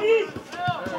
Hey!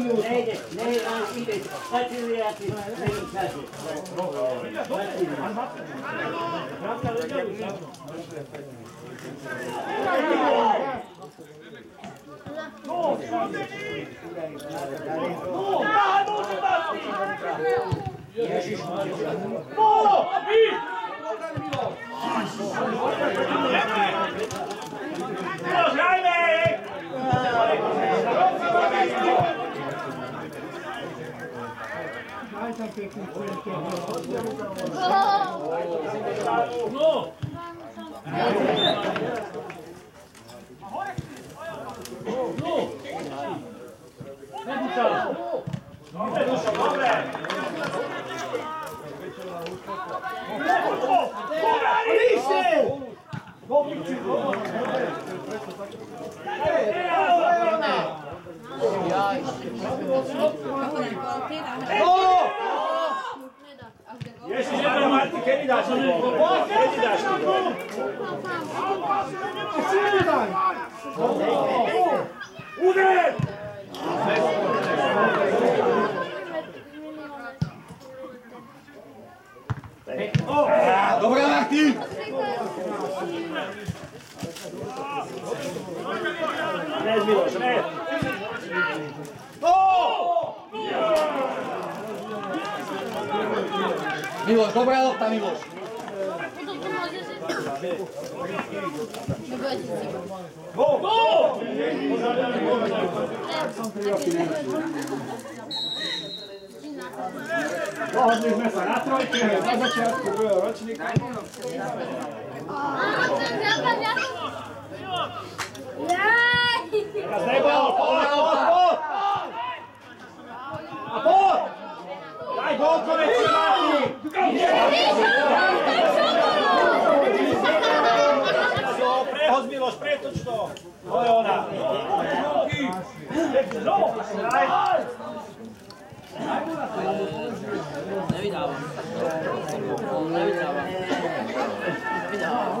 Nie! Idźcie tam, idź! No! Pole! No! Nie! 야, 이씨. Candidato, Candidato. O? Miloš, dobra lopta Miloš. Go! Go! Dohodli sme sa na trojke, na začiatku druhého ročníka. Teraz nebol, poď, poď, poď! A poď! Daj gol konečne, Martin! No, Hoz Miloš, pretočno! To je ona. Nevydávam. Nevydávam. Nevydávam.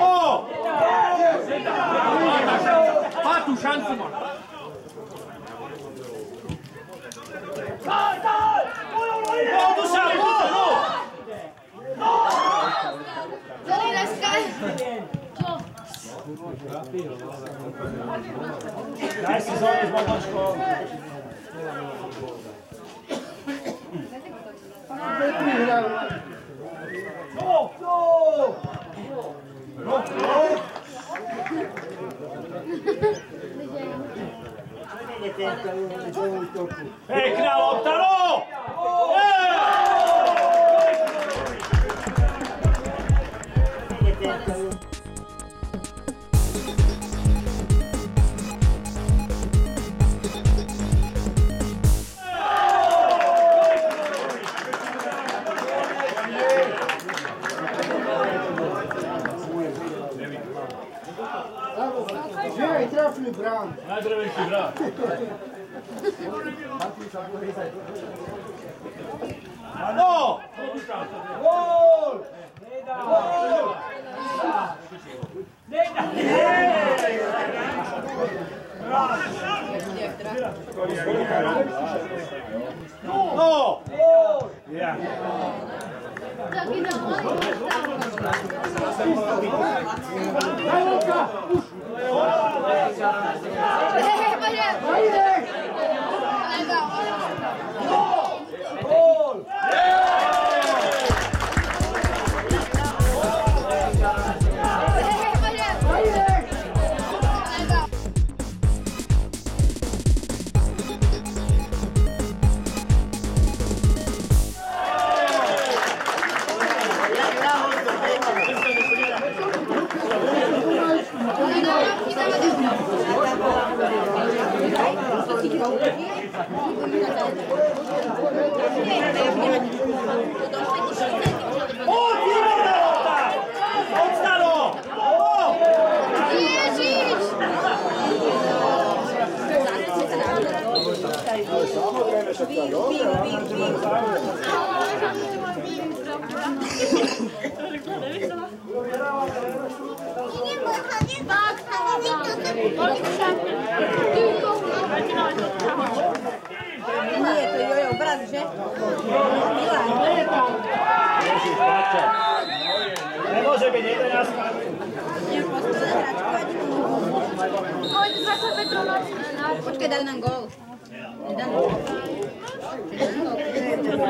Oh! Fato, șansă, mă! Gol do Chaburro! Galera, cai! Dá esses olhos para nós, Paulo. Bobočkou. Pekná lopta, 만호! 골! 내다! 너! 야. 저기 저 머리 있어. 나이가 Haydi! Nie, to Jojo brat, že? Milan. Nemôže byť 11. Nepostoj hračku. Poď za sebe Počkaj, daj nám gol. Nedám gol.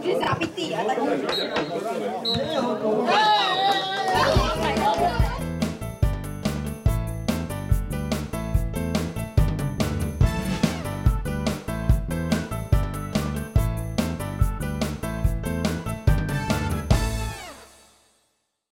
Bisa piti ya.